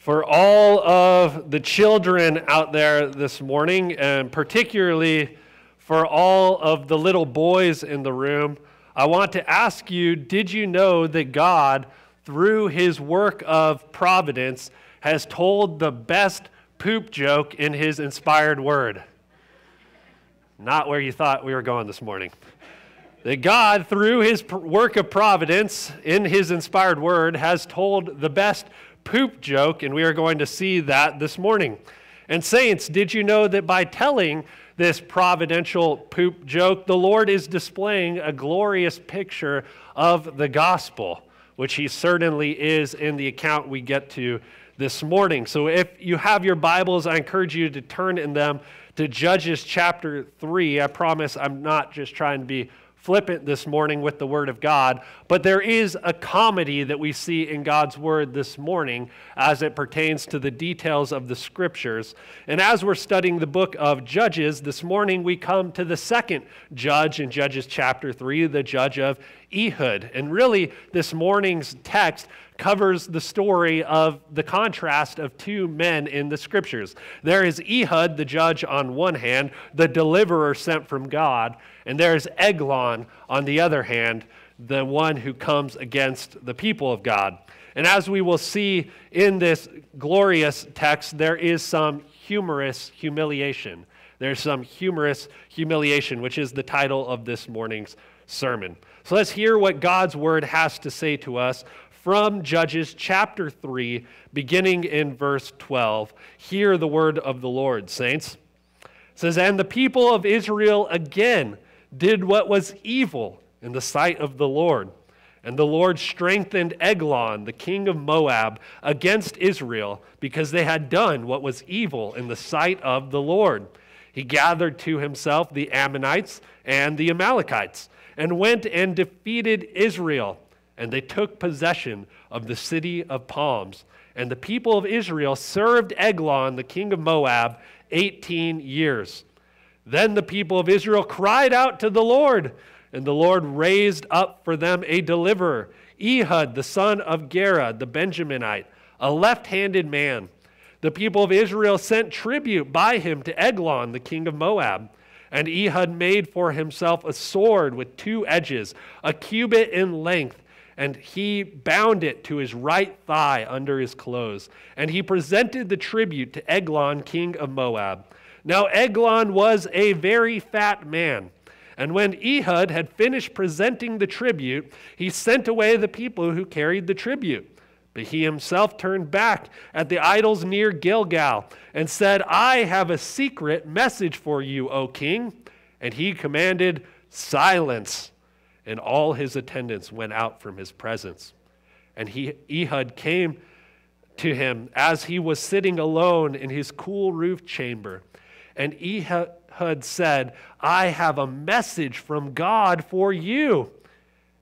for all of the children out there this morning, and particularly for all of the little boys in the room, I want to ask you did you know that God, through his work of providence, has told the best poop joke in his inspired word? Not where you thought we were going this morning. That God, through his work of providence in his inspired word, has told the best poop joke, and we are going to see that this morning. And, saints, did you know that by telling this providential poop joke, the Lord is displaying a glorious picture of the gospel, which he certainly is in the account we get to this morning. So, if you have your Bibles, I encourage you to turn in them to Judges chapter 3. I promise I'm not just trying to be flippant this morning with the Word of God, but there is a comedy that we see in God's Word this morning as it pertains to the details of the Scriptures. And as we're studying the book of Judges, this morning we come to the second judge in Judges chapter 3, the judge of Ehud. And really, this morning's text covers the story of the contrast of two men in the scriptures. There is Ehud, the judge, on one hand, the deliverer sent from God, and there is Eglon on the other hand, the one who comes against the people of God. And as we will see in this glorious text, there is some humorous humiliation. There's some humorous humiliation, which is the title of this morning's sermon. So let's hear what God's word has to say to us from Judges chapter 3, beginning in verse 12. Hear the word of the Lord, saints. It says, And the people of Israel again did what was evil in the sight of the Lord. And the Lord strengthened Eglon, the king of Moab, against Israel because they had done what was evil in the sight of the Lord. He gathered to himself the Ammonites and the Amalekites and went and defeated Israel and they took possession of the city of palms. And the people of Israel served Eglon, the king of Moab, 18 years. Then the people of Israel cried out to the Lord, and the Lord raised up for them a deliverer, Ehud, the son of Gera, the Benjaminite, a left handed man. The people of Israel sent tribute by him to Eglon, the king of Moab. And Ehud made for himself a sword with two edges, a cubit in length and he bound it to his right thigh under his clothes. And he presented the tribute to Eglon, king of Moab. Now, Eglon was a very fat man. And when Ehud had finished presenting the tribute, he sent away the people who carried the tribute. But he himself turned back at the idols near Gilgal and said, I have a secret message for you, O king. And he commanded, Silence and all his attendants went out from his presence. And he, Ehud came to him as he was sitting alone in his cool roof chamber. And Ehud said, I have a message from God for you.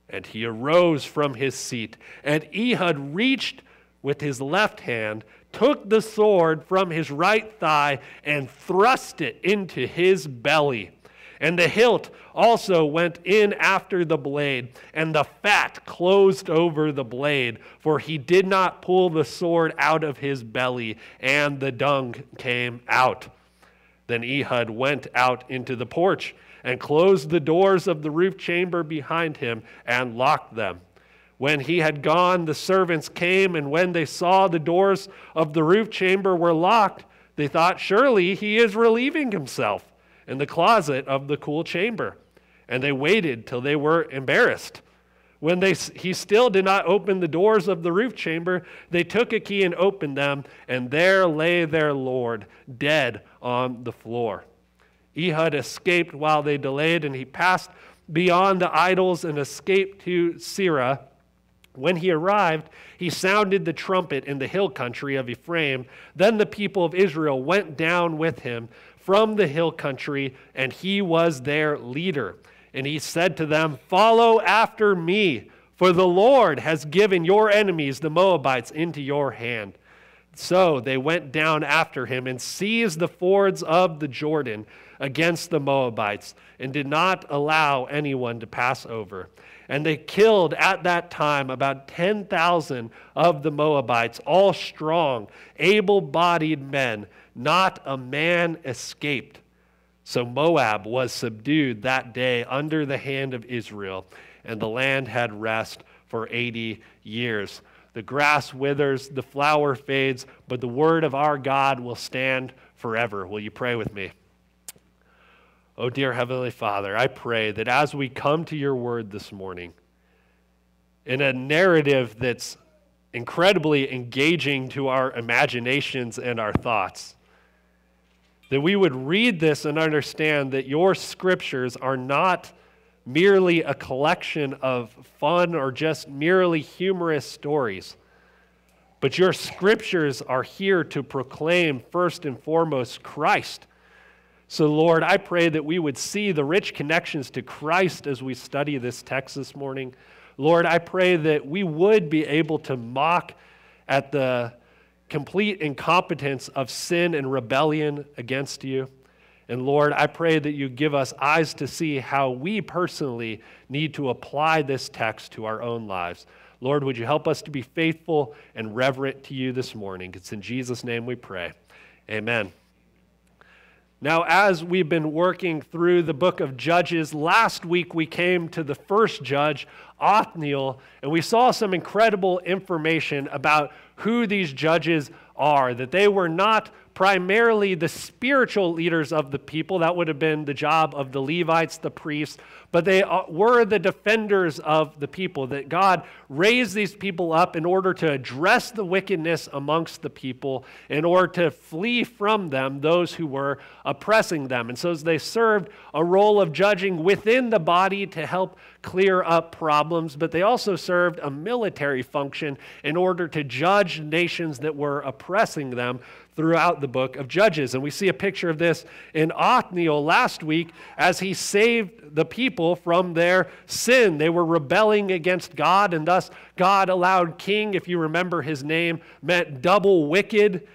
And he arose from his seat, and Ehud reached with his left hand, took the sword from his right thigh, and thrust it into his belly. And the hilt also went in after the blade, and the fat closed over the blade, for he did not pull the sword out of his belly, and the dung came out. Then Ehud went out into the porch and closed the doors of the roof chamber behind him and locked them. When he had gone, the servants came, and when they saw the doors of the roof chamber were locked, they thought, Surely he is relieving himself in the closet of the cool chamber. And they waited till they were embarrassed. When they, he still did not open the doors of the roof chamber, they took a key and opened them, and there lay their Lord, dead on the floor. Ehud escaped while they delayed, and he passed beyond the idols and escaped to Seirah. When he arrived, he sounded the trumpet in the hill country of Ephraim. Then the people of Israel went down with him from the hill country, and he was their leader. And he said to them, Follow after me, for the Lord has given your enemies, the Moabites, into your hand. So they went down after him and seized the fords of the Jordan against the Moabites, and did not allow anyone to pass over. And they killed at that time about 10,000 of the Moabites, all strong, able bodied men. Not a man escaped. So Moab was subdued that day under the hand of Israel, and the land had rest for 80 years. The grass withers, the flower fades, but the word of our God will stand forever. Will you pray with me? Oh, dear Heavenly Father, I pray that as we come to your word this morning, in a narrative that's incredibly engaging to our imaginations and our thoughts, that we would read this and understand that your scriptures are not merely a collection of fun or just merely humorous stories. But your scriptures are here to proclaim first and foremost Christ. So, Lord, I pray that we would see the rich connections to Christ as we study this text this morning. Lord, I pray that we would be able to mock at the complete incompetence of sin and rebellion against you. And Lord, I pray that you give us eyes to see how we personally need to apply this text to our own lives. Lord, would you help us to be faithful and reverent to you this morning? It's in Jesus' name we pray. Amen. Now, as we've been working through the book of Judges, last week we came to the first judge, Othniel, and we saw some incredible information about who these judges are, that they were not primarily the spiritual leaders of the people. That would have been the job of the Levites, the priests, but they uh, were the defenders of the people. That God raised these people up in order to address the wickedness amongst the people, in order to flee from them those who were oppressing them. And so they served a role of judging within the body to help clear up problems, but they also served a military function in order to judge nations that were oppressing them throughout the book of Judges. And we see a picture of this in Othniel last week as he saved the people from their sin. They were rebelling against God, and thus God allowed King, if you remember his name, meant double wicked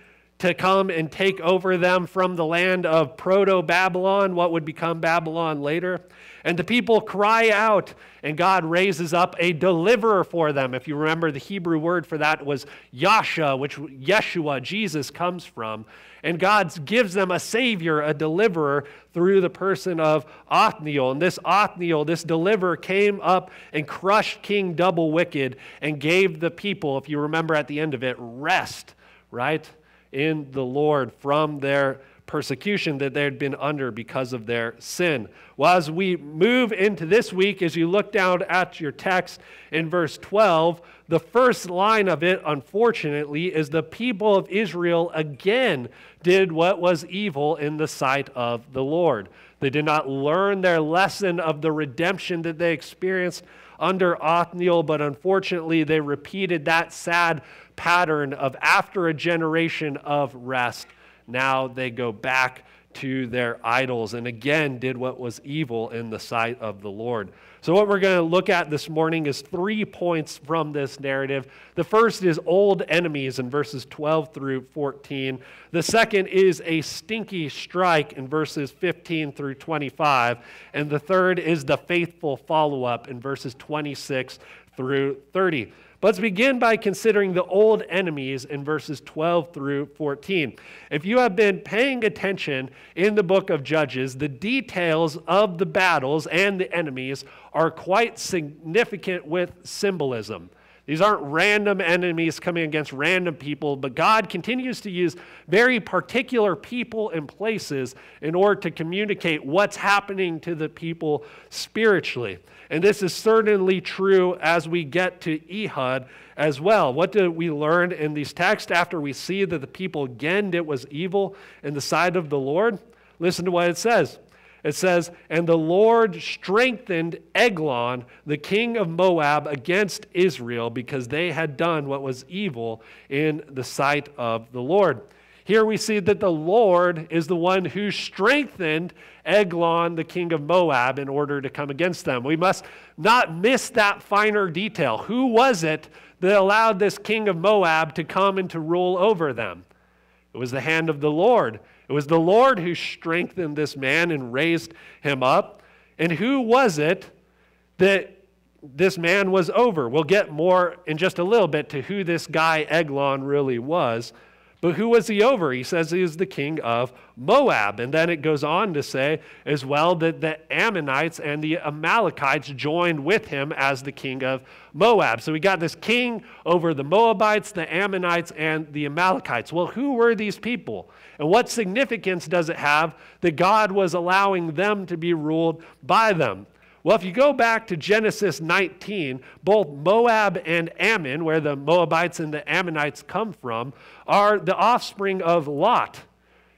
to come and take over them from the land of Proto Babylon, what would become Babylon later. And the people cry out, and God raises up a deliverer for them. If you remember, the Hebrew word for that was Yasha, which Yeshua, Jesus, comes from. And God gives them a savior, a deliverer, through the person of Othniel. And this Othniel, this deliverer, came up and crushed King Double Wicked and gave the people, if you remember at the end of it, rest, right, in the Lord from their persecution that they had been under because of their sin. Well, as we move into this week, as you look down at your text in verse 12, the first line of it, unfortunately, is the people of Israel again did what was evil in the sight of the Lord. They did not learn their lesson of the redemption that they experienced under Othniel, but unfortunately, they repeated that sad pattern of after a generation of rest now they go back to their idols and again did what was evil in the sight of the Lord. So, what we're going to look at this morning is three points from this narrative. The first is old enemies in verses 12 through 14. The second is a stinky strike in verses 15 through 25. And the third is the faithful follow up in verses 26 through 30. Let's begin by considering the old enemies in verses 12 through 14. If you have been paying attention in the book of Judges, the details of the battles and the enemies are quite significant with symbolism. These aren't random enemies coming against random people, but God continues to use very particular people and places in order to communicate what's happening to the people spiritually. And this is certainly true as we get to Ehud as well. What do we learn in these texts after we see that the people again did was evil in the sight of the Lord? Listen to what it says. It says, And the Lord strengthened Eglon, the king of Moab, against Israel because they had done what was evil in the sight of the Lord. Here we see that the Lord is the one who strengthened Eglon, the king of Moab, in order to come against them. We must not miss that finer detail. Who was it that allowed this king of Moab to come and to rule over them? It was the hand of the Lord. It was the Lord who strengthened this man and raised him up. And who was it that this man was over. We'll get more in just a little bit to who this guy Eglon really was. But who was he over? He says he is the king of Moab. And then it goes on to say as well that the Ammonites and the Amalekites joined with him as the king of Moab. So we got this king over the Moabites, the Ammonites, and the Amalekites. Well, who were these people? And what significance does it have that God was allowing them to be ruled by them? Well, if you go back to Genesis 19, both Moab and Ammon, where the Moabites and the Ammonites come from, are the offspring of Lot.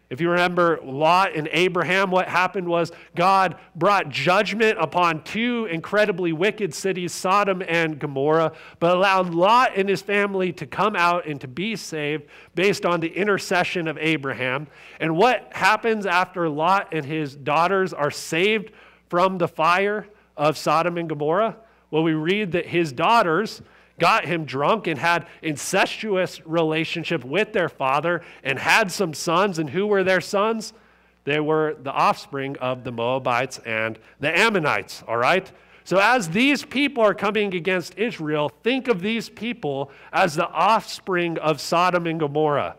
If you remember Lot and Abraham, what happened was God brought judgment upon two incredibly wicked cities, Sodom and Gomorrah, but allowed Lot and his family to come out and to be saved based on the intercession of Abraham. And what happens after Lot and his daughters are saved from the fire? Of Sodom and Gomorrah? Well, we read that his daughters got him drunk and had incestuous relationship with their father and had some sons. And who were their sons? They were the offspring of the Moabites and the Ammonites, all right? So, as these people are coming against Israel, think of these people as the offspring of Sodom and Gomorrah.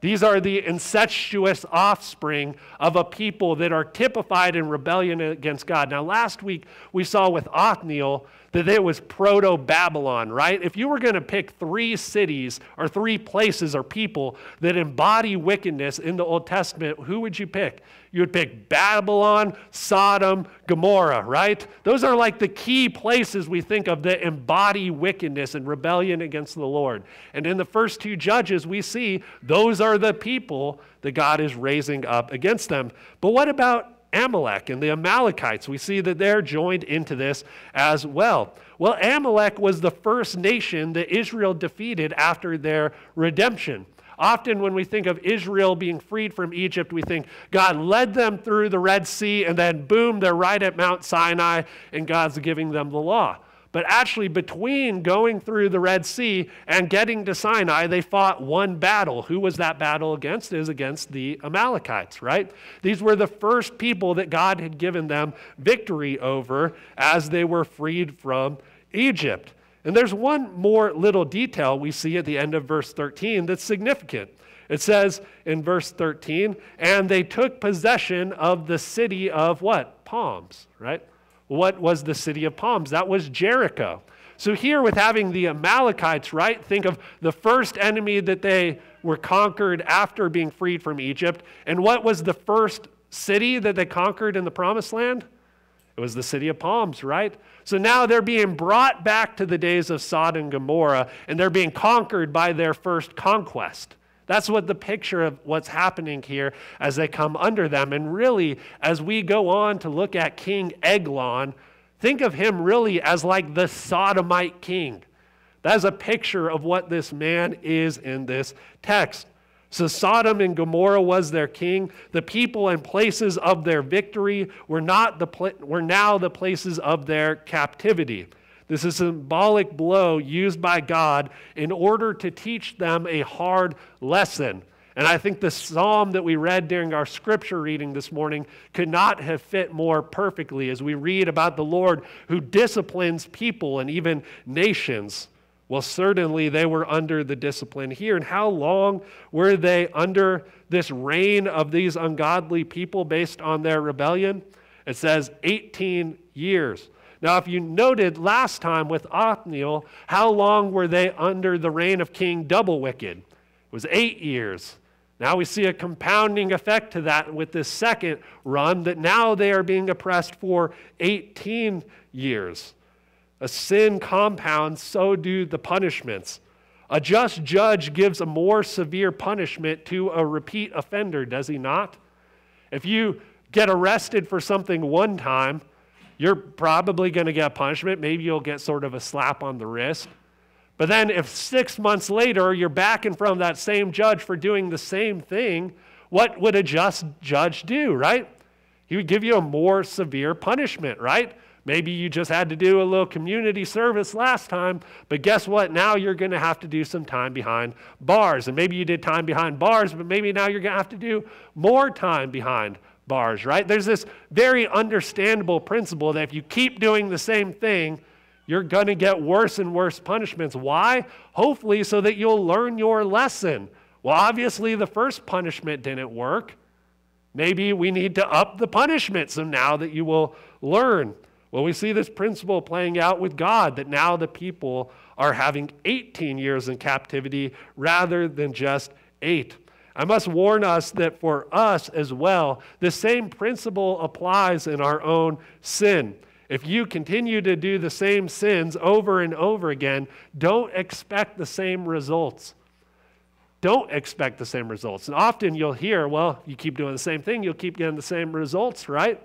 These are the incestuous offspring of a people that are typified in rebellion against God. Now, last week we saw with Othniel that it was proto Babylon, right? If you were going to pick three cities or three places or people that embody wickedness in the Old Testament, who would you pick? You would pick Babylon, Sodom, Gomorrah, right? Those are like the key places we think of that embody wickedness and rebellion against the Lord. And in the first two judges, we see those are the people that God is raising up against them. But what about Amalek and the Amalekites. We see that they're joined into this as well. Well, Amalek was the first nation that Israel defeated after their redemption. Often, when we think of Israel being freed from Egypt, we think God led them through the Red Sea, and then boom, they're right at Mount Sinai, and God's giving them the law. But actually, between going through the Red Sea and getting to Sinai, they fought one battle. Who was that battle against? It is against the Amalekites, right? These were the first people that God had given them victory over as they were freed from Egypt. And there's one more little detail we see at the end of verse 13 that's significant. It says in verse 13, and they took possession of the city of what? Palms, right? What was the city of palms? That was Jericho. So, here with having the Amalekites, right? Think of the first enemy that they were conquered after being freed from Egypt. And what was the first city that they conquered in the promised land? It was the city of palms, right? So now they're being brought back to the days of Sodom and Gomorrah, and they're being conquered by their first conquest. That's what the picture of what's happening here as they come under them. And really, as we go on to look at King Eglon, think of him really as like the sodomite king. That's a picture of what this man is in this text. So Sodom and Gomorrah was their king. The people and places of their victory were, not the were now the places of their captivity. This is a symbolic blow used by God in order to teach them a hard lesson. And I think the psalm that we read during our scripture reading this morning could not have fit more perfectly as we read about the Lord who disciplines people and even nations. Well, certainly they were under the discipline here. And how long were they under this reign of these ungodly people based on their rebellion? It says 18 years. Now, if you noted last time with Othniel, how long were they under the reign of King Double Wicked? It was eight years. Now we see a compounding effect to that with this second run, that now they are being oppressed for 18 years. A sin compounds, so do the punishments. A just judge gives a more severe punishment to a repeat offender, does he not? If you get arrested for something one time, you're probably going to get a punishment. Maybe you'll get sort of a slap on the wrist. But then, if six months later you're back in front of that same judge for doing the same thing, what would a just judge do, right? He would give you a more severe punishment, right? Maybe you just had to do a little community service last time, but guess what? Now you're going to have to do some time behind bars. And maybe you did time behind bars, but maybe now you're going to have to do more time behind bars, right? There's this very understandable principle that if you keep doing the same thing, you're going to get worse and worse punishments. Why? Hopefully, so that you'll learn your lesson. Well, obviously, the first punishment didn't work. Maybe we need to up the punishment so now that you will learn. Well, we see this principle playing out with God that now the people are having 18 years in captivity rather than just eight. I must warn us that for us as well, the same principle applies in our own sin. If you continue to do the same sins over and over again, don't expect the same results. Don't expect the same results. And often you'll hear, well, you keep doing the same thing, you'll keep getting the same results, right?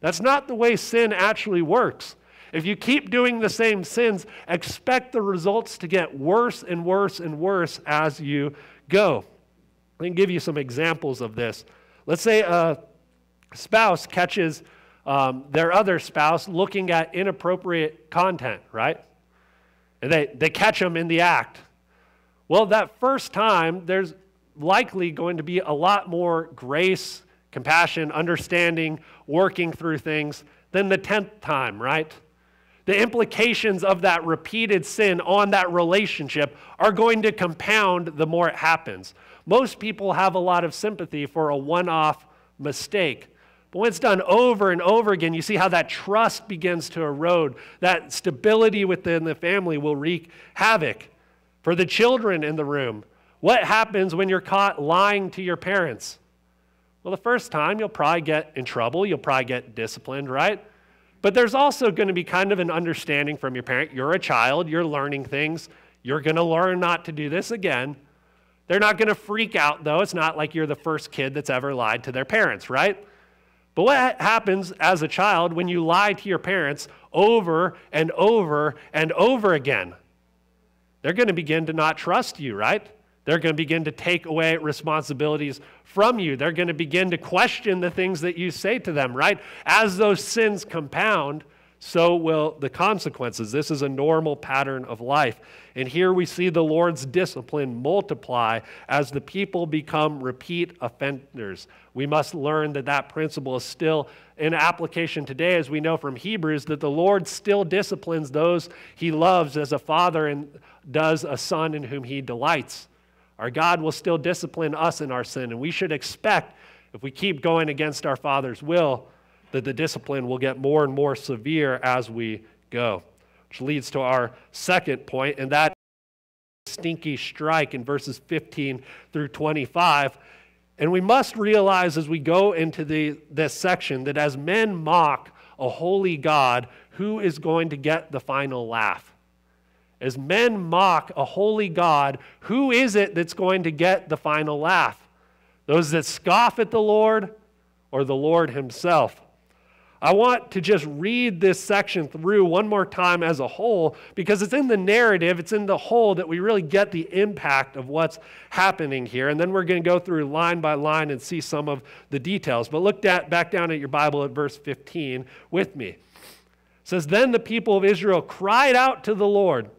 That's not the way sin actually works. If you keep doing the same sins, expect the results to get worse and worse and worse as you go. Let me give you some examples of this. Let's say a spouse catches um, their other spouse looking at inappropriate content, right? And they, they catch them in the act. Well, that first time, there's likely going to be a lot more grace, compassion, understanding, working through things than the 10th time, right? The implications of that repeated sin on that relationship are going to compound the more it happens. Most people have a lot of sympathy for a one off mistake. But when it's done over and over again, you see how that trust begins to erode. That stability within the family will wreak havoc. For the children in the room, what happens when you're caught lying to your parents? Well, the first time you'll probably get in trouble, you'll probably get disciplined, right? But there's also going to be kind of an understanding from your parent. You're a child, you're learning things, you're going to learn not to do this again. They're not going to freak out, though. It's not like you're the first kid that's ever lied to their parents, right? But what happens as a child when you lie to your parents over and over and over again? They're going to begin to not trust you, right? They're going to begin to take away responsibilities from you. They're going to begin to question the things that you say to them, right? As those sins compound, so will the consequences. This is a normal pattern of life. And here we see the Lord's discipline multiply as the people become repeat offenders. We must learn that that principle is still in application today, as we know from Hebrews, that the Lord still disciplines those he loves as a father and does a son in whom he delights. Our God will still discipline us in our sin, and we should expect, if we keep going against our Father's will, that the discipline will get more and more severe as we go. Which leads to our second point, and that stinky strike in verses 15 through 25. And we must realize as we go into the, this section that as men mock a holy God, who is going to get the final laugh? As men mock a holy God, who is it that's going to get the final laugh? Those that scoff at the Lord or the Lord Himself? I want to just read this section through one more time as a whole because it's in the narrative, it's in the whole that we really get the impact of what's happening here. And then we're going to go through line by line and see some of the details. But look at, back down at your Bible at verse 15 with me. It says, Then the people of Israel cried out to the Lord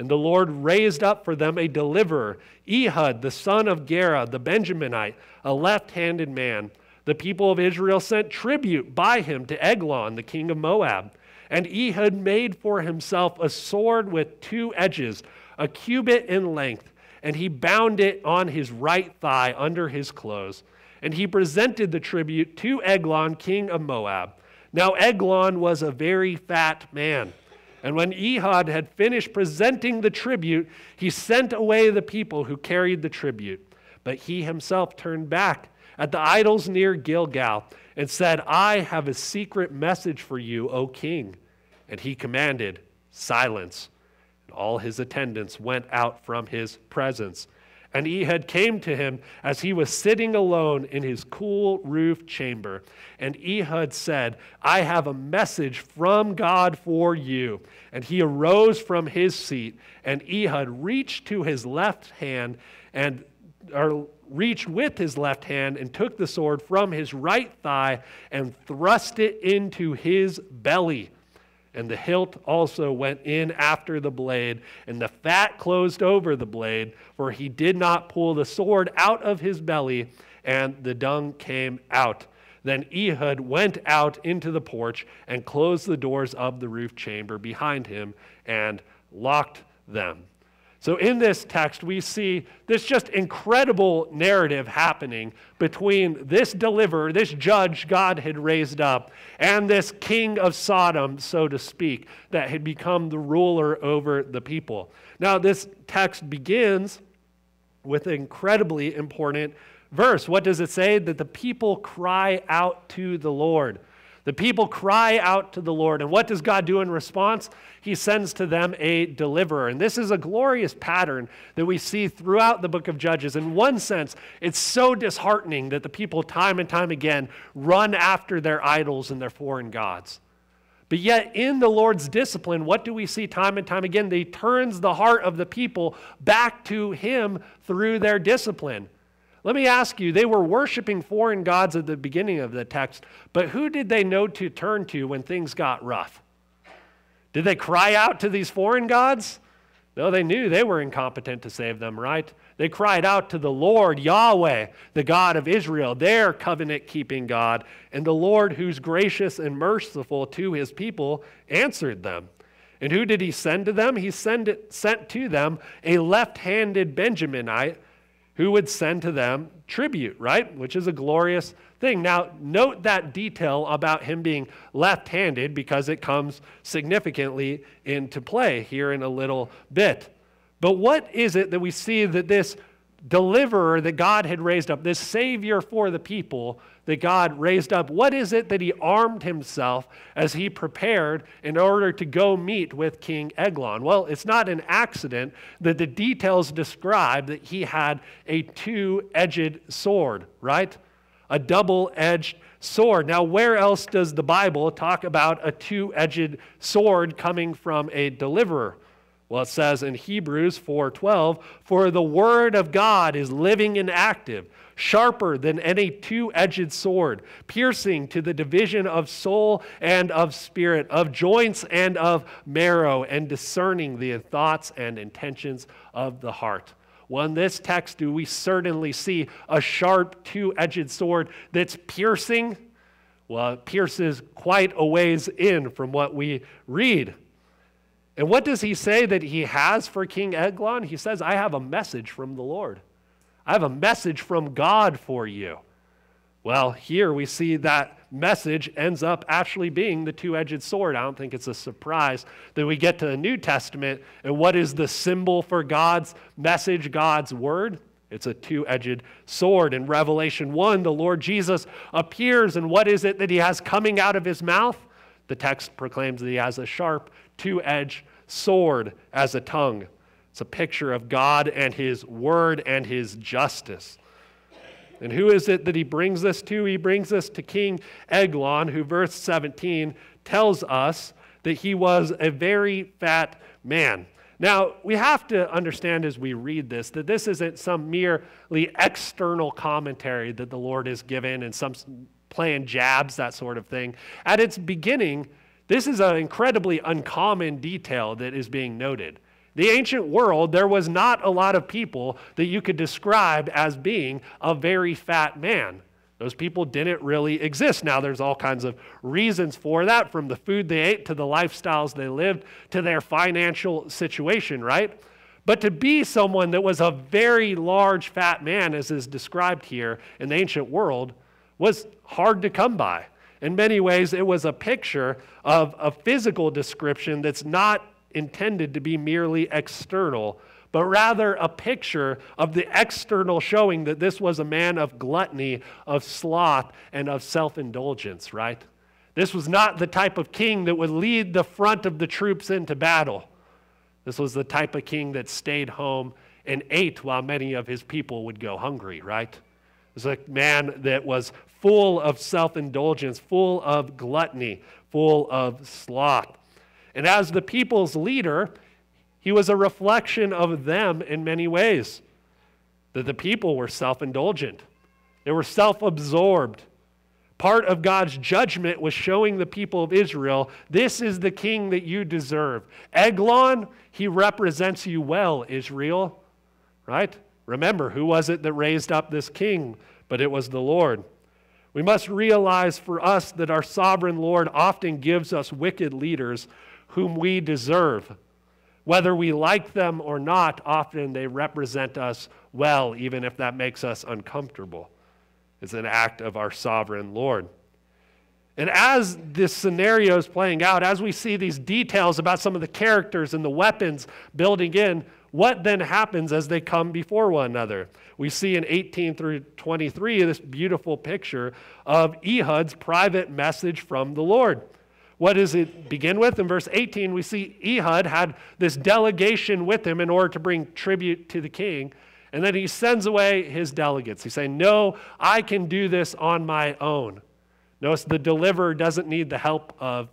and the Lord raised up for them a deliverer, Ehud, the son of Gera, the Benjaminite, a left handed man. The people of Israel sent tribute by him to Eglon, the king of Moab. And Ehud made for himself a sword with two edges, a cubit in length, and he bound it on his right thigh under his clothes. And he presented the tribute to Eglon, king of Moab. Now, Eglon was a very fat man and when Ehud had finished presenting the tribute, he sent away the people who carried the tribute. But he himself turned back at the idols near Gilgal and said, I have a secret message for you, O king. And he commanded, Silence. And all his attendants went out from his presence. And Ehud came to him as he was sitting alone in his cool roof chamber. And Ehud said, I have a message from God for you. And he arose from his seat, and Ehud reached to his left hand and or reached with his left hand and took the sword from his right thigh and thrust it into his belly. And the hilt also went in after the blade, and the fat closed over the blade, for he did not pull the sword out of his belly, and the dung came out. Then Ehud went out into the porch and closed the doors of the roof chamber behind him and locked them. So, in this text, we see this just incredible narrative happening between this deliverer, this judge God had raised up, and this king of Sodom, so to speak, that had become the ruler over the people. Now, this text begins with an incredibly important verse. What does it say? That the people cry out to the Lord. The people cry out to the Lord. And what does God do in response? He sends to them a deliverer. And this is a glorious pattern that we see throughout the book of Judges. In one sense, it's so disheartening that the people, time and time again, run after their idols and their foreign gods. But yet, in the Lord's discipline, what do we see time and time again? He turns the heart of the people back to Him through their discipline. Let me ask you, they were worshiping foreign gods at the beginning of the text, but who did they know to turn to when things got rough? Did they cry out to these foreign gods? No, they knew they were incompetent to save them, right? They cried out to the Lord, Yahweh, the God of Israel, their covenant keeping God, and the Lord, who's gracious and merciful to his people, answered them. And who did he send to them? He sent, sent to them a left handed Benjaminite who would send to them tribute, right? Which is a glorious thing. Now, note that detail about him being left handed because it comes significantly into play here in a little bit. But what is it that we see that this deliverer that God had raised up, this savior for the people that God raised up, what is it that he armed himself as he prepared in order to go meet with King Eglon? Well, it's not an accident that the details describe that he had a two edged sword, right? A double edged sword. Now, where else does the Bible talk about a two edged sword coming from a deliverer? Well, it says in Hebrews 4:12, "For the word of God is living and active, sharper than any two-edged sword, piercing to the division of soul and of spirit, of joints and of marrow, and discerning the thoughts and intentions of the heart." Well, in this text, do we certainly see a sharp two-edged sword that's piercing? Well, it pierces quite a ways in from what we read. And what does he say that he has for King Eglon? He says, I have a message from the Lord. I have a message from God for you. Well, here we see that message ends up actually being the two edged sword. I don't think it's a surprise that we get to the New Testament and what is the symbol for God's message, God's word? It's a two edged sword. In Revelation 1, the Lord Jesus appears, and what is it that he has coming out of his mouth? The text proclaims that he has a sharp two edged sword as a tongue. It's a picture of God and His word and His justice. And who is it that he brings this to? He brings this to King Eglon, who, verse 17, tells us that he was a very fat man. Now, we have to understand as we read this that this isn't some merely external commentary that the Lord has given and some playing jabs, that sort of thing. At its beginning, this is an incredibly uncommon detail that is being noted. The ancient world, there was not a lot of people that you could describe as being a very fat man. Those people didn't really exist. Now, there's all kinds of reasons for that, from the food they ate to the lifestyles they lived to their financial situation, right? But to be someone that was a very large fat man, as is described here in the ancient world, was hard to come by. In many ways, it was a picture of a physical description that's not intended to be merely external, but rather a picture of the external showing that this was a man of gluttony, of sloth, and of self indulgence, right? This was not the type of king that would lead the front of the troops into battle. This was the type of king that stayed home and ate while many of his people would go hungry, right? Was a man that was full of self indulgence, full of gluttony, full of sloth. And as the people's leader, he was a reflection of them in many ways. That the people were self indulgent, they were self absorbed. Part of God's judgment was showing the people of Israel this is the king that you deserve. Eglon, he represents you well, Israel. Right? Remember, who was it that raised up this king? But it was the Lord. We must realize for us that our sovereign Lord often gives us wicked leaders whom we deserve. Whether we like them or not, often they represent us well, even if that makes us uncomfortable. It's an act of our sovereign Lord. And as this scenario is playing out, as we see these details about some of the characters and the weapons building in, what then happens as they come before one another? We see in 18 through 23 this beautiful picture of Ehud's private message from the Lord. What does it begin with? In verse 18, we see Ehud had this delegation with him in order to bring tribute to the king. And then he sends away his delegates. He's saying, No, I can do this on my own. Notice the deliverer doesn't need the help of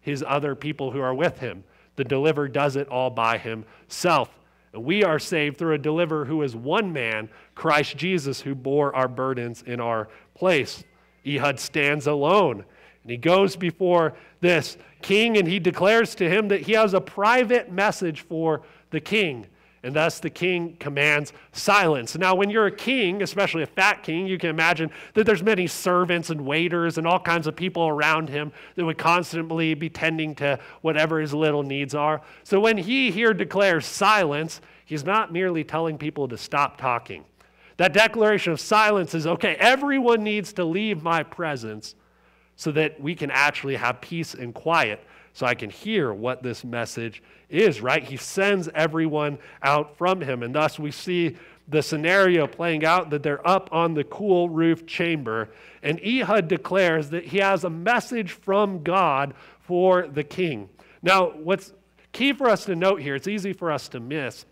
his other people who are with him. The deliverer does it all by himself. We are saved through a deliverer who is one man, Christ Jesus, who bore our burdens in our place. Ehud stands alone. And he goes before this king and he declares to him that he has a private message for the king. And thus the king commands silence. Now, when you're a king, especially a fat king, you can imagine that there's many servants and waiters and all kinds of people around him that would constantly be tending to whatever his little needs are. So when he here declares silence, he's not merely telling people to stop talking. That declaration of silence is okay, everyone needs to leave my presence so that we can actually have peace and quiet so I can hear what this message is, right? He sends everyone out from him. And thus we see the scenario playing out that they're up on the cool roof chamber. And Ehud declares that he has a message from God for the king. Now, what's key for us to note here, it's easy for us to miss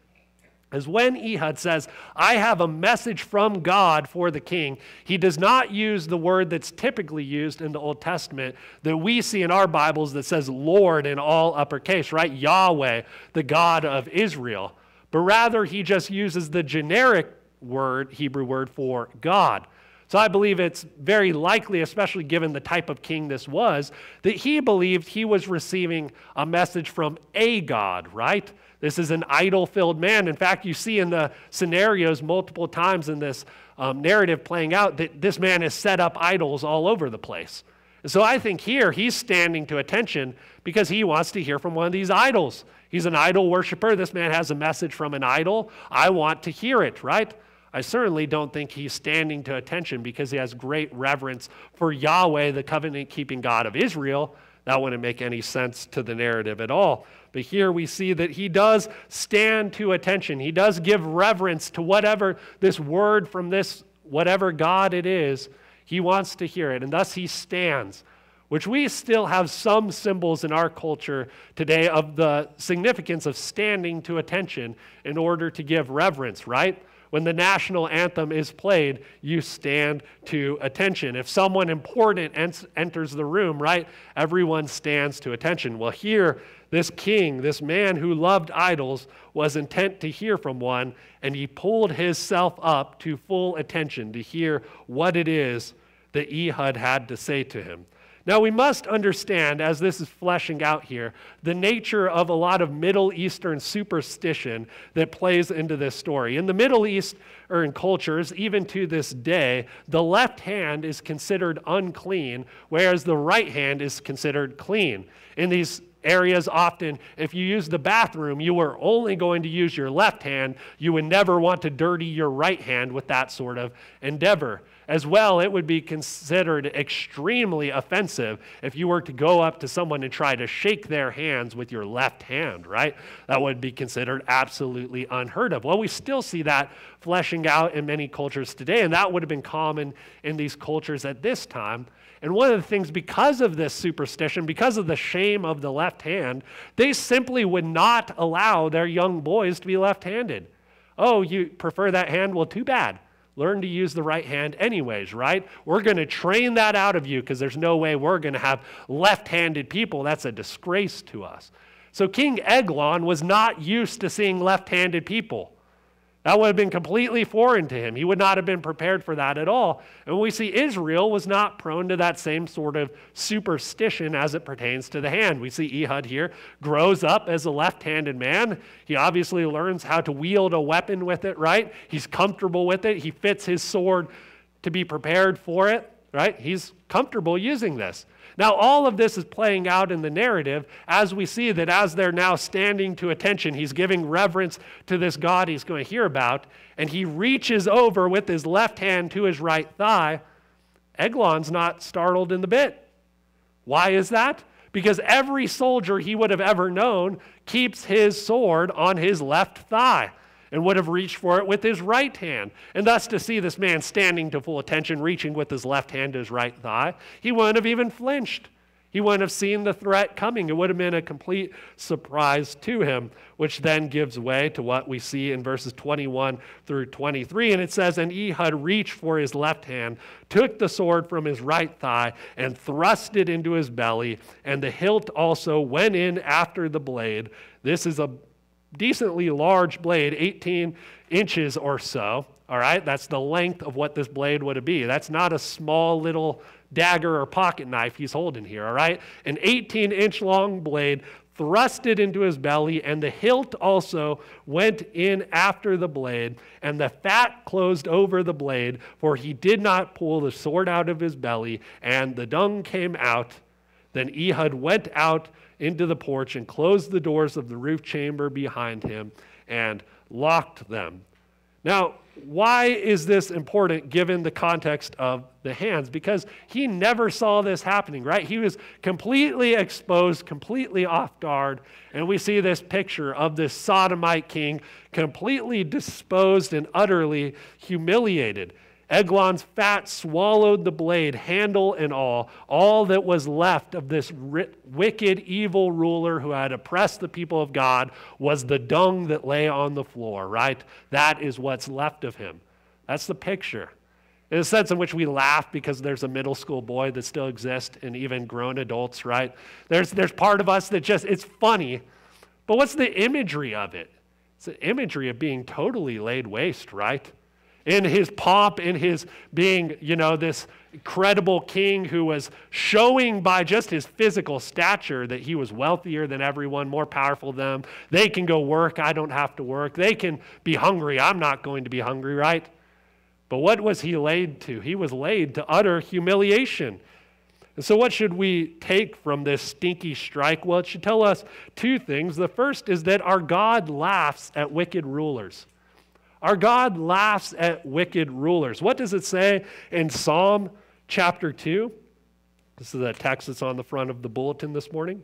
is when Ehud says, I have a message from God for the king, he does not use the word that's typically used in the Old Testament that we see in our Bibles that says Lord in all uppercase, right? Yahweh, the God of Israel. But rather, he just uses the generic word, Hebrew word for God. So I believe it's very likely, especially given the type of king this was, that he believed he was receiving a message from a God, right? This is an idol filled man. In fact, you see in the scenarios multiple times in this um, narrative playing out that this man has set up idols all over the place. And so I think here he's standing to attention because he wants to hear from one of these idols. He's an idol worshiper. This man has a message from an idol. I want to hear it, right? I certainly don't think he's standing to attention because he has great reverence for Yahweh, the covenant keeping God of Israel. That wouldn't make any sense to the narrative at all. But here we see that he does stand to attention. He does give reverence to whatever this word from this, whatever God it is, he wants to hear it. And thus he stands, which we still have some symbols in our culture today of the significance of standing to attention in order to give reverence, right? When the national anthem is played, you stand to attention. If someone important enters the room, right, everyone stands to attention. Well, here, this king, this man who loved idols, was intent to hear from one, and he pulled himself up to full attention to hear what it is that Ehud had to say to him. Now, we must understand, as this is fleshing out here, the nature of a lot of Middle Eastern superstition that plays into this story. In the Middle East, or in cultures, even to this day, the left hand is considered unclean, whereas the right hand is considered clean. In these areas often if you use the bathroom you were only going to use your left hand you would never want to dirty your right hand with that sort of endeavor as well, it would be considered extremely offensive if you were to go up to someone and try to shake their hands with your left hand, right? That would be considered absolutely unheard of. Well, we still see that fleshing out in many cultures today, and that would have been common in these cultures at this time. And one of the things, because of this superstition, because of the shame of the left hand, they simply would not allow their young boys to be left handed. Oh, you prefer that hand? Well, too bad. Learn to use the right hand, anyways, right? We're going to train that out of you because there's no way we're going to have left handed people. That's a disgrace to us. So King Eglon was not used to seeing left handed people. That would have been completely foreign to him. He would not have been prepared for that at all. And we see Israel was not prone to that same sort of superstition as it pertains to the hand. We see Ehud here grows up as a left handed man. He obviously learns how to wield a weapon with it, right? He's comfortable with it. He fits his sword to be prepared for it. right? He's comfortable using this. Now, all of this is playing out in the narrative as we see that as they're now standing to attention, he's giving reverence to this God he's going to hear about, and he reaches over with his left hand to his right thigh. Eglon's not startled in the bit. Why is that? Because every soldier he would have ever known keeps his sword on his left thigh and would have reached for it with his right hand. And thus, to see this man standing to full attention, reaching with his left hand to his right thigh, he wouldn't have even flinched. He wouldn't have seen the threat coming. It would have been a complete surprise to him, which then gives way to what we see in verses 21 through 23. And it says, And Ehud reached for his left hand, took the sword from his right thigh, and thrust it into his belly, and the hilt also went in after the blade. This is a decently large blade, 18 inches or so. All right, that's the length of what this blade would be. That's not a small little dagger or pocket knife he's holding here, all right? An 18 inch long blade thrusted into his belly, and the hilt also went in after the blade, and the fat closed over the blade, for he did not pull the sword out of his belly, and the dung came out. Then Ehud went out into the porch and closed the doors of the roof chamber behind him and locked them. Now, why is this important given the context of the hands? Because he never saw this happening, right? He was completely exposed, completely off guard. And we see this picture of this sodomite king completely disposed and utterly humiliated. Eglon's fat swallowed the blade, handle and all. All that was left of this wicked, evil ruler who had oppressed the people of God was the dung that lay on the floor, right? That is what's left of him. That's the picture. In a sense in which we laugh because there's a middle school boy that still exists and even grown adults, right? There's, there's part of us that just, it's funny. But what's the imagery of it? It's the imagery of being totally laid waste, right? In his pomp, in his being, you know, this credible king who was showing by just his physical stature that he was wealthier than everyone, more powerful than them. They can go work, I don't have to work. They can be hungry, I'm not going to be hungry, right? But what was he laid to? He was laid to utter humiliation. And so, what should we take from this stinky strike? Well, it should tell us two things. The first is that our God laughs at wicked rulers. Our God laughs at wicked rulers. What does it say in Psalm chapter 2? This is a text that's on the front of the bulletin this morning.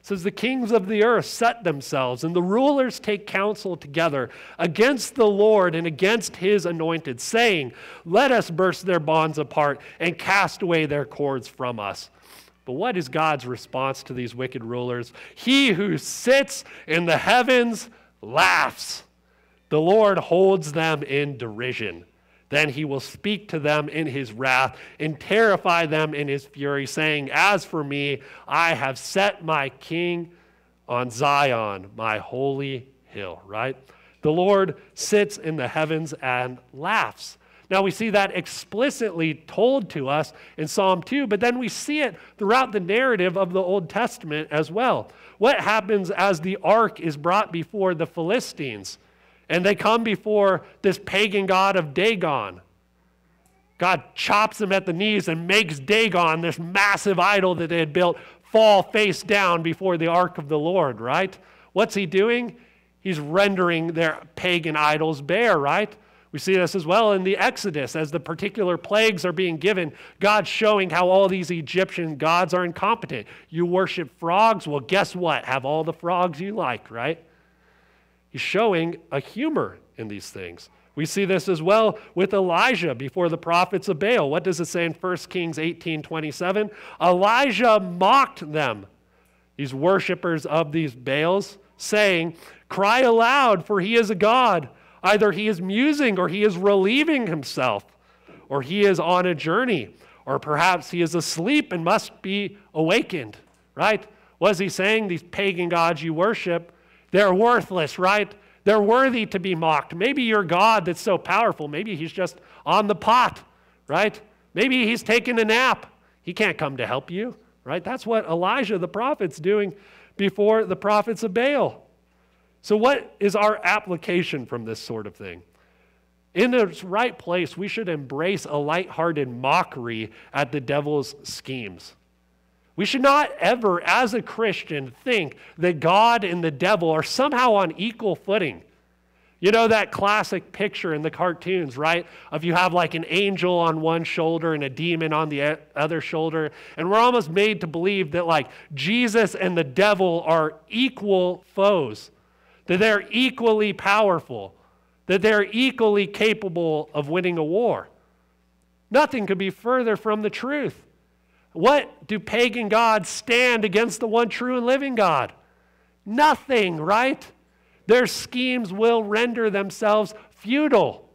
It says, The kings of the earth set themselves, and the rulers take counsel together against the Lord and against his anointed, saying, Let us burst their bonds apart and cast away their cords from us. But what is God's response to these wicked rulers? He who sits in the heavens laughs. The Lord holds them in derision. Then he will speak to them in his wrath and terrify them in his fury, saying, As for me, I have set my king on Zion, my holy hill, right? The Lord sits in the heavens and laughs. Now we see that explicitly told to us in Psalm 2, but then we see it throughout the narrative of the Old Testament as well. What happens as the ark is brought before the Philistines? And they come before this pagan god of Dagon. God chops them at the knees and makes Dagon, this massive idol that they had built, fall face down before the ark of the Lord, right? What's he doing? He's rendering their pagan idols bare, right? We see this as well in the Exodus as the particular plagues are being given. God's showing how all these Egyptian gods are incompetent. You worship frogs? Well, guess what? Have all the frogs you like, right? He's showing a humor in these things. We see this as well with Elijah before the prophets of Baal. What does it say in 1 Kings 18 27? Elijah mocked them, these worshippers of these Baals, saying, Cry aloud, for he is a God. Either he is musing or he is relieving himself, or he is on a journey, or perhaps he is asleep and must be awakened, right? Was he saying these pagan gods you worship they're worthless, right? They're worthy to be mocked. Maybe your God that's so powerful, maybe he's just on the pot, right? Maybe he's taking a nap. He can't come to help you, right? That's what Elijah the prophet's doing before the prophets of Baal. So, what is our application from this sort of thing? In its right place, we should embrace a lighthearted mockery at the devil's schemes. We should not ever, as a Christian, think that God and the devil are somehow on equal footing. You know that classic picture in the cartoons, right? Of you have like an angel on one shoulder and a demon on the other shoulder. And we're almost made to believe that like Jesus and the devil are equal foes, that they're equally powerful that they're equally capable of winning a war. Nothing could be further from the truth. What do pagan gods stand against the one true and living God? Nothing, right? Their schemes will render themselves futile.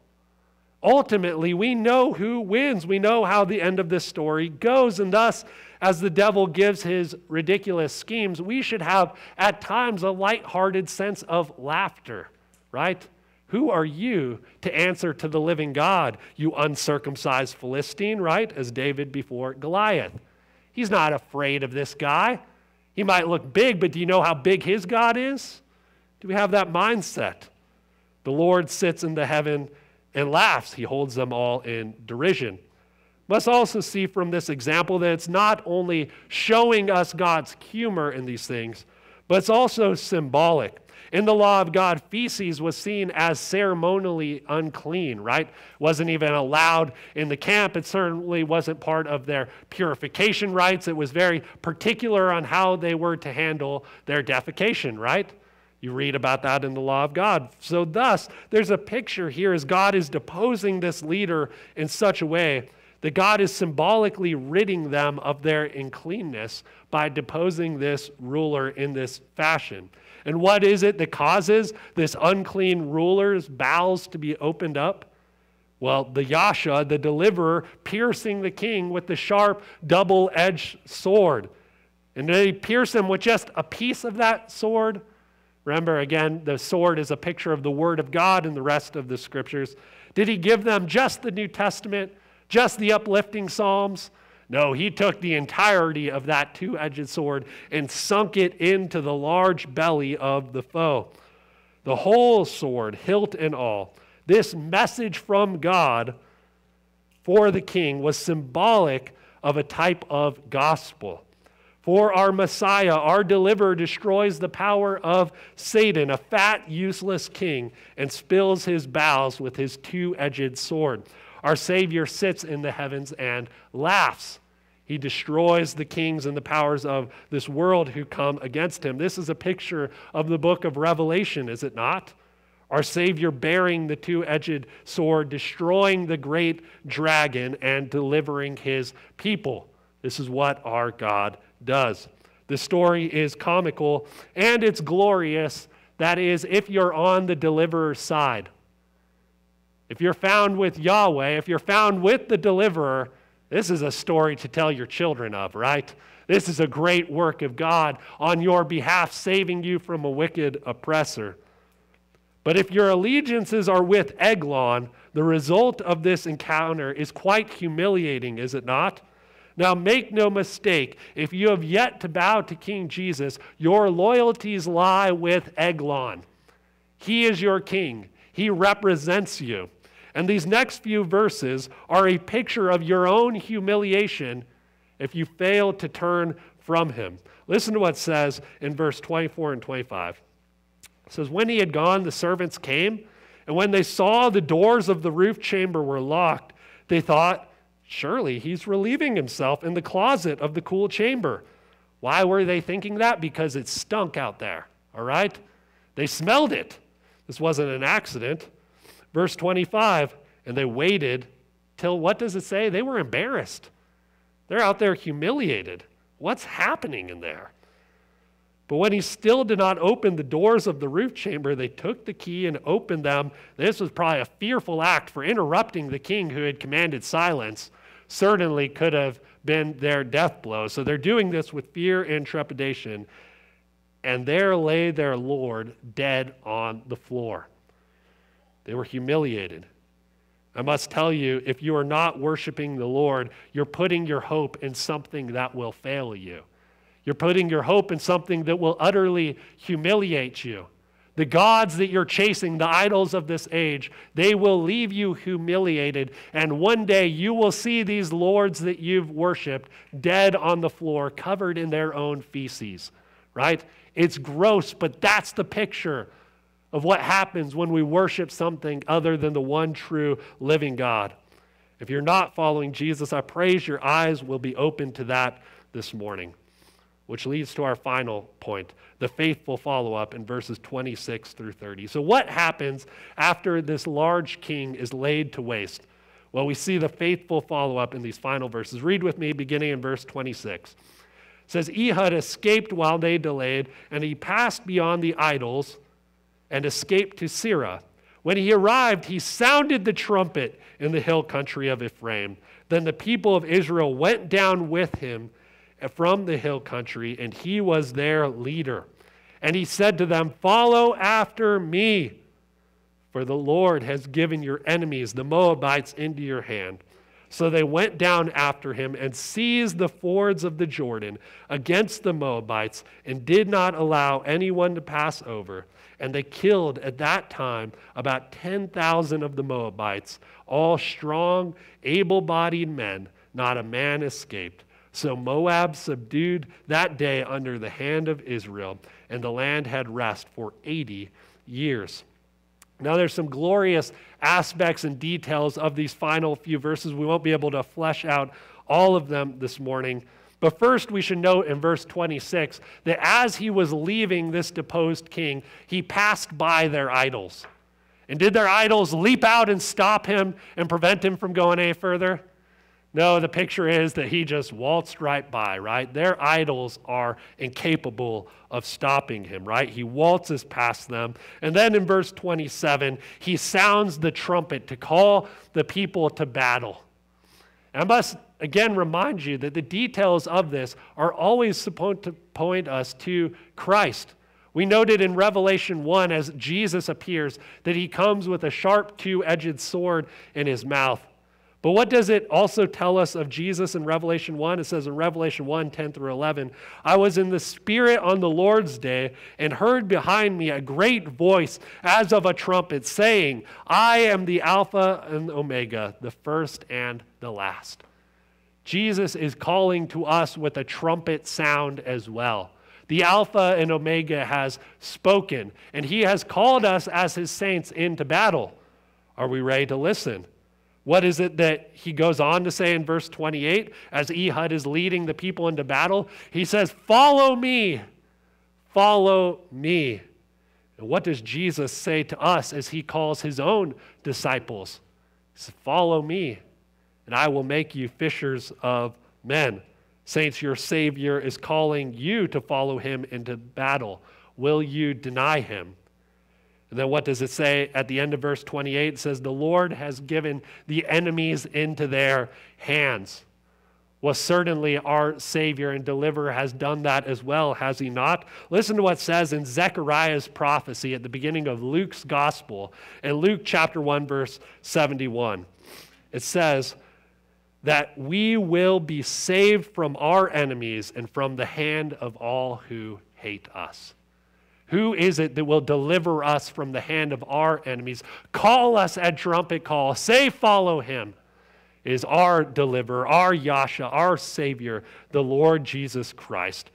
Ultimately, we know who wins. We know how the end of this story goes. And thus, as the devil gives his ridiculous schemes, we should have at times a light-hearted sense of laughter, right? Who are you to answer to the living God, you uncircumcised Philistine, right? As David before Goliath. He's not afraid of this guy. He might look big, but do you know how big his God is? Do we have that mindset? The Lord sits in the heaven and laughs. He holds them all in derision. Must also see from this example that it's not only showing us God's humor in these things, but it's also symbolic. In the law of God, feces was seen as ceremonially unclean, right? Wasn't even allowed in the camp. It certainly wasn't part of their purification rites. It was very particular on how they were to handle their defecation, right? You read about that in the law of God. So, thus, there's a picture here as God is deposing this leader in such a way that God is symbolically ridding them of their uncleanness by deposing this ruler in this fashion. And what is it that causes this unclean ruler's bowels to be opened up? Well, the Yasha, the deliverer, piercing the king with the sharp double edged sword. And they pierce him with just a piece of that sword. Remember, again, the sword is a picture of the Word of God in the rest of the scriptures. Did he give them just the New Testament, just the uplifting Psalms? No, he took the entirety of that two edged sword and sunk it into the large belly of the foe. The whole sword, hilt and all. This message from God for the king was symbolic of a type of gospel. For our Messiah, our deliverer, destroys the power of Satan, a fat, useless king, and spills his bowels with his two edged sword. Our Savior sits in the heavens and laughs. He destroys the kings and the powers of this world who come against him. This is a picture of the book of Revelation, is it not? Our Savior bearing the two edged sword, destroying the great dragon, and delivering his people. This is what our God does. The story is comical and it's glorious. That is, if you're on the deliverer's side. If you're found with Yahweh, if you're found with the deliverer, this is a story to tell your children of, right? This is a great work of God on your behalf, saving you from a wicked oppressor. But if your allegiances are with Eglon, the result of this encounter is quite humiliating, is it not? Now, make no mistake, if you have yet to bow to King Jesus, your loyalties lie with Eglon. He is your king, he represents you. And these next few verses are a picture of your own humiliation if you fail to turn from him. Listen to what it says in verse 24 and 25. It says, When he had gone, the servants came, and when they saw the doors of the roof chamber were locked, they thought, Surely he's relieving himself in the closet of the cool chamber. Why were they thinking that? Because it stunk out there, all right? They smelled it. This wasn't an accident. Verse 25, and they waited till what does it say? They were embarrassed. They're out there humiliated. What's happening in there? But when he still did not open the doors of the roof chamber, they took the key and opened them. This was probably a fearful act for interrupting the king who had commanded silence. Certainly could have been their death blow. So they're doing this with fear and trepidation. And there lay their Lord dead on the floor. They were humiliated. I must tell you, if you are not worshiping the Lord, you're putting your hope in something that will fail you. You're putting your hope in something that will utterly humiliate you. The gods that you're chasing, the idols of this age, they will leave you humiliated. And one day you will see these lords that you've worshiped dead on the floor, covered in their own feces, right? It's gross, but that's the picture of what happens when we worship something other than the one true living God. If you're not following Jesus, I praise your eyes will be open to that this morning, which leads to our final point the faithful follow up in verses 26 through 30. So, what happens after this large king is laid to waste? Well, we see the faithful follow up in these final verses. Read with me, beginning in verse 26. It says, Ehud escaped while they delayed, and he passed beyond the idols and escaped to Seirah. When he arrived, he sounded the trumpet in the hill country of Ephraim. Then the people of Israel went down with him from the hill country, and he was their leader. And he said to them, Follow after me, for the Lord has given your enemies, the Moabites, into your hand. So they went down after him and seized the fords of the Jordan against the Moabites and did not allow anyone to pass over. And they killed at that time about 10,000 of the Moabites, all strong, able bodied men. Not a man escaped. So Moab subdued that day under the hand of Israel, and the land had rest for 80 years. Now, there's some glorious aspects and details of these final few verses. We won't be able to flesh out all of them this morning. But first, we should note in verse 26 that as he was leaving this deposed king, he passed by their idols. And did their idols leap out and stop him and prevent him from going any further? No, the picture is that he just waltzed right by, right? Their idols are incapable of stopping him, right? He waltzes past them. And then in verse 27, he sounds the trumpet to call the people to battle. I must again remind you that the details of this are always supposed to point us to Christ. We noted in Revelation 1 as Jesus appears that he comes with a sharp two edged sword in his mouth. But what does it also tell us of Jesus in Revelation 1? It says in Revelation 1 10 through 11, I was in the Spirit on the Lord's day and heard behind me a great voice as of a trumpet saying, I am the Alpha and Omega, the first and the last. Jesus is calling to us with a trumpet sound as well. The Alpha and Omega has spoken, and he has called us as his saints into battle. Are we ready to listen? What is it that he goes on to say in verse 28 as Ehud is leading the people into battle? He says, Follow me, follow me. And what does Jesus say to us as he calls his own disciples? He says, Follow me, and I will make you fishers of men. Saints, your Savior is calling you to follow him into battle. Will you deny him? And then what does it say at the end of verse 28? It says, The Lord has given the enemies into their hands. Well, certainly our Savior and deliverer has done that as well, has he not? Listen to what says in Zechariah's prophecy at the beginning of Luke's gospel, in Luke chapter 1, verse 71. It says that we will be saved from our enemies and from the hand of all who hate us. Who is it that will deliver us from the hand of our enemies? Call us at trumpet call. Say, follow him. Is our deliverer, our Yasha, our Savior, the Lord Jesus Christ.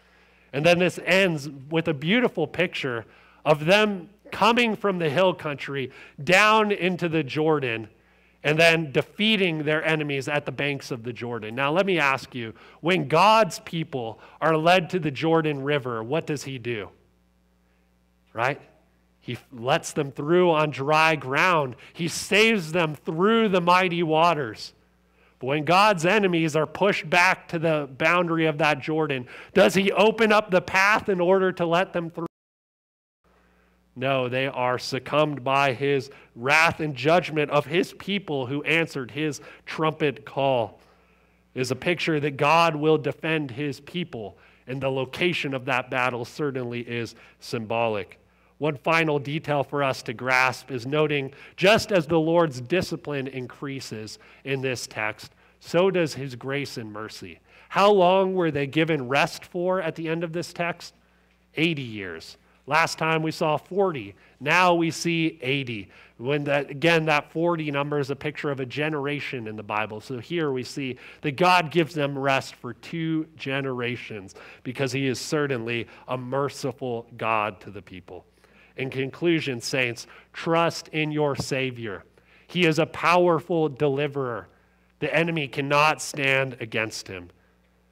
And then this ends with a beautiful picture of them coming from the hill country down into the Jordan and then defeating their enemies at the banks of the Jordan. Now, let me ask you when God's people are led to the Jordan River, what does He do? Right? He lets them through on dry ground. He saves them through the mighty waters. But when God's enemies are pushed back to the boundary of that Jordan, does He open up the path in order to let them through? No, they are succumbed by His wrath and judgment of His people who answered His trumpet call. It is a picture that God will defend His people, and the location of that battle certainly is symbolic. One final detail for us to grasp is noting just as the Lord's discipline increases in this text, so does his grace and mercy. How long were they given rest for at the end of this text? 80 years. Last time we saw 40. Now we see 80. When that again that 40 number is a picture of a generation in the Bible. So here we see that God gives them rest for two generations because he is certainly a merciful God to the people. In conclusion, saints, trust in your Savior. He is a powerful deliverer. The enemy cannot stand against him.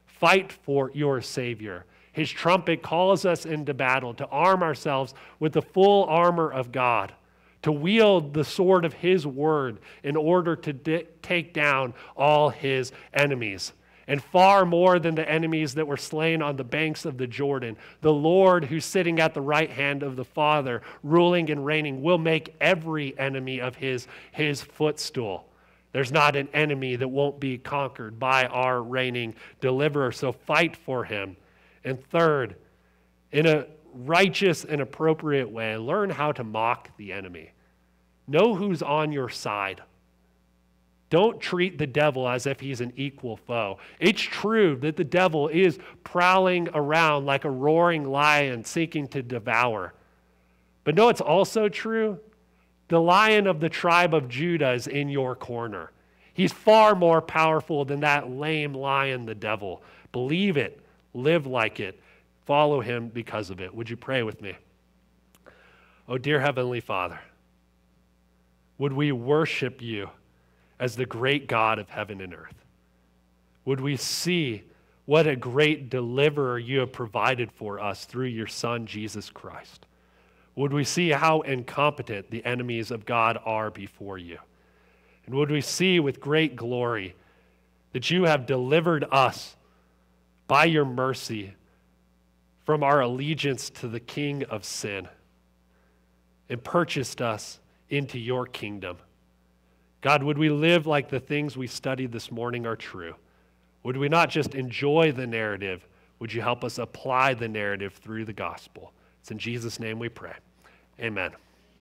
Fight for your Savior. His trumpet calls us into battle to arm ourselves with the full armor of God, to wield the sword of His word in order to take down all His enemies. And far more than the enemies that were slain on the banks of the Jordan, the Lord who's sitting at the right hand of the Father, ruling and reigning, will make every enemy of His His footstool. There's not an enemy that won't be conquered by our reigning deliverer. So fight for him. And third, in a righteous and appropriate way, learn how to mock the enemy. Know who's on your side. Don't treat the devil as if he's an equal foe. It's true that the devil is prowling around like a roaring lion seeking to devour. But no, it's also true. The lion of the tribe of Judah is in your corner. He's far more powerful than that lame lion, the devil. Believe it live like it, follow him because of it. Would you pray with me? Oh, dear Heavenly Father, would we worship you as the great God of heaven and earth? Would we see what a great deliverer you have provided for us through your Son, Jesus Christ? Would we see how incompetent the enemies of God are before you? And would we see with great glory that you have delivered us by your mercy from our allegiance to the King of sin and purchased us into your kingdom. God, would we live like the things we studied this morning are true? Would we not just enjoy the narrative? Would you help us apply the narrative through the gospel? It's in Jesus' name we pray. Amen.